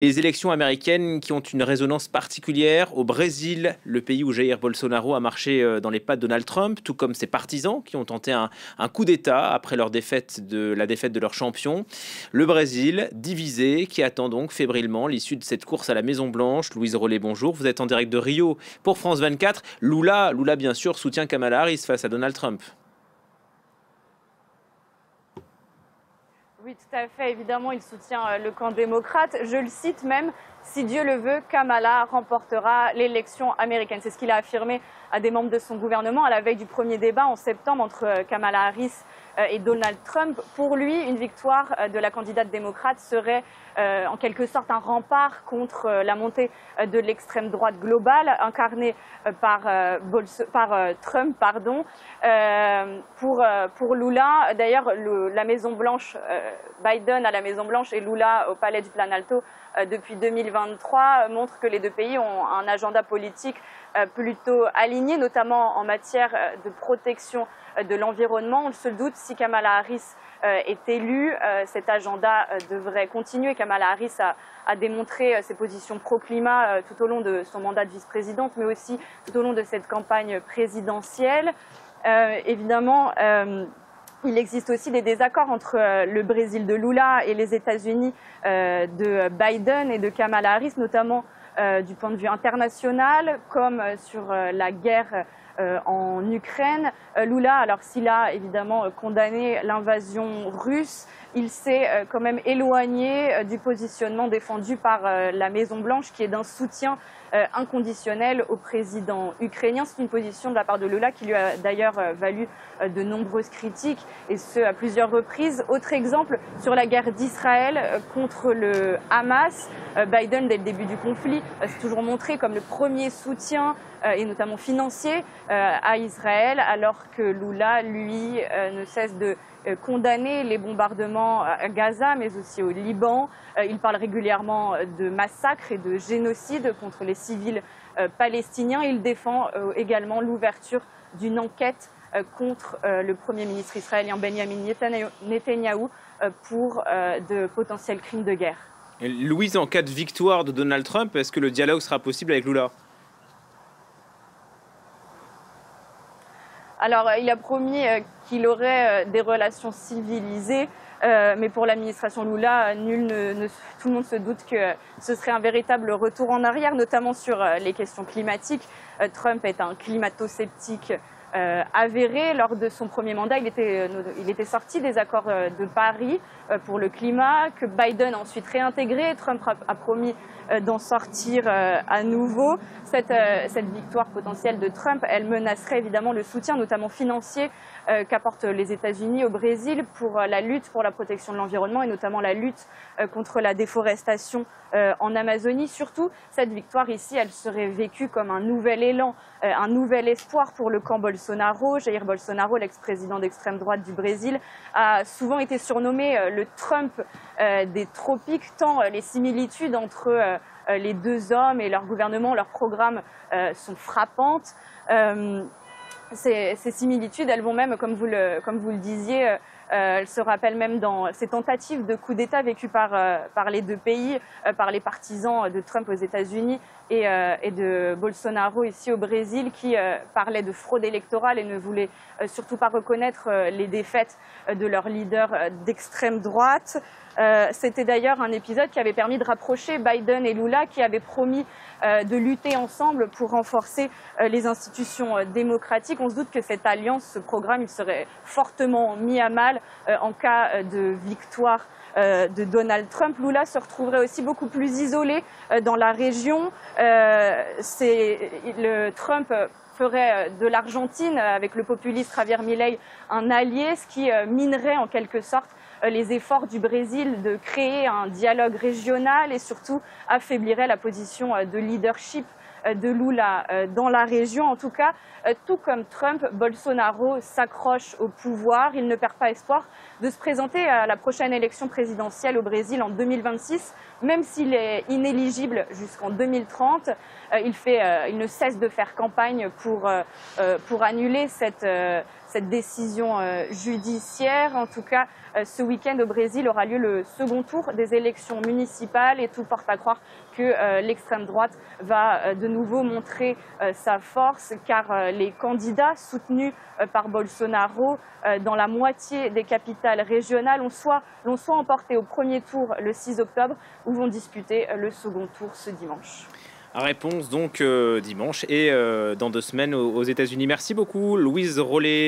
Les élections américaines qui ont une résonance particulière au Brésil, le pays où Jair Bolsonaro a marché euh, dans les pas de Donald Trump, tout comme ses partisans qui ont tenté un, coup d'État après la défaite de leur champion. Le Brésil, divisé, qui attend donc fébrilement l'issue de cette course à la Maison Blanche. Louise Rollet, bonjour. Vous êtes en direct de Rio pour France 24. Lula, Lula bien sûr soutient Kamala Harris face à Donald Trump. Oui, tout à fait. Évidemment, il soutient euh, le camp démocrate. Je le cite même, si Dieu le veut, Kamala remportera l'élection américaine. C'est ce qu'il a affirmé à des membres de son gouvernement à la veille du premier débat en septembre entre euh, Kamala Harris et Donald Trump. Pour lui, une victoire de la candidate démocrate serait en quelque sorte un rempart contre la montée de l'extrême droite globale incarnée par, Trump. Pardon. pour, pour Lula, d'ailleurs, la Maison-Blanche, Biden à la Maison-Blanche et Lula au palais du Plan Alto depuis 2023 montrent que les deux pays ont un agenda politique plutôt aligné, notamment en matière de protection de l'environnement. On se doute, si Kamala Harris euh, est élue, euh, cet agenda euh, devrait continuer. Kamala Harris a démontré ses positions pro-climat tout au long de son mandat de vice-présidente, mais aussi tout au long de cette campagne présidentielle. évidemment, il existe aussi des désaccords entre le Brésil de Lula et les États-Unis de Biden et de Kamala Harris, notamment du point de vue international, comme sur la guerre euh, en Ukraine. Euh, Lula, alors s'il a évidemment euh, condamné l'invasion russe, il s'est quand même éloigné du positionnement défendu par la Maison-Blanche, qui est d'un soutien inconditionnel au président ukrainien. C'est une position de la part de Lula qui lui a d'ailleurs valu de nombreuses critiques, et ce à plusieurs reprises. Autre exemple, sur la guerre d'Israël contre le Hamas, Biden, dès le début du conflit, s'est toujours montré comme le premier soutien euh, et notamment financier euh, à Israël, alors que Lula, lui, euh, ne cesse de condamner les bombardements à Gaza, mais aussi au Liban. Il parle régulièrement de massacres et de génocides contre les civils palestiniens. Il défend également l'ouverture d'une enquête contre le Premier ministre israélien Benjamin Netanyahou pour de potentiels crimes de guerre. Louise, en cas de victoire de Donald Trump, est-ce que le dialogue sera possible avec Lula? Alors, euh, il a promis euh, qu'il aurait euh, des relations civilisées, mais pour l'administration Lula, tout le monde se doute que ce serait un véritable retour en arrière, notamment sur les questions climatiques. Trump est un climato-sceptique avéré. Lors de son premier mandat, il était, il était sorti des accords de Paris pour le climat, que Biden a ensuite réintégré. Trump a promis euh, d'en sortir euh, à nouveau. Cette, euh, cette victoire potentielle de Trump, elle menacerait évidemment le soutien, notamment financier, qu'apportent les États-Unis au Brésil pour la lutte pour la protection de l'environnement et notamment la lutte contre la déforestation en Amazonie. Surtout, cette victoire ici, elle serait vécue comme un nouvel élan, un nouvel espoir pour le camp Bolsonaro. Jair Bolsonaro, l'ex-président d'extrême droite du Brésil, a souvent été surnommé le Trump des tropiques, tant les similitudes entre euh, les deux hommes et leur gouvernement, leur programme euh, sont frappantes. Euh, ces, similitudes, elles vont même, comme comme vous le disiez, elles se rappellent même dans ces tentatives de coup d'État vécues par, par les deux pays, par les partisans de Trump aux États-Unis et, de Bolsonaro ici au Brésil, qui parlaient de fraude électorale et ne voulaient surtout pas reconnaître les défaites de leurs leaders d'extrême droite. Euh, c'était d'ailleurs un épisode qui avait permis de rapprocher Biden et Lula, qui avaient promis euh, de lutter ensemble pour renforcer euh, les institutions démocratiques. On se doute que cette alliance, ce programme, il serait fortement mis à mal en cas de victoire de Donald Trump. Lula se retrouverait aussi beaucoup plus isolé dans la région. le Trump ferait de l'Argentine, avec le populiste Javier Milei, un allié, ce qui minerait en quelque sorte euh, les efforts du Brésil de créer un dialogue régional et surtout affaiblirait la position euh, de leadership euh, de Lula dans la région. En tout cas, tout comme Trump, Bolsonaro s'accroche au pouvoir. Il ne perd pas espoir de se présenter à la prochaine élection présidentielle au Brésil en 2026, même s'il est inéligible jusqu'en 2030. Il, fait, il ne cesse de faire campagne pour, pour annuler cette, cette décision judiciaire. En tout cas, ce week-end au Brésil aura lieu le second tour des élections municipales et tout porte à croire que l'extrême droite va de nouveau montrer sa force car les candidats soutenus par Bolsonaro dans la moitié des capitales régionales ont soit, l'ont soit emporté au premier tour le 6 octobre ou vont disputer le second tour ce dimanche. Réponse donc euh, dimanche et euh, dans deux semaines aux, aux États-Unis. Merci beaucoup, Louise Rollet.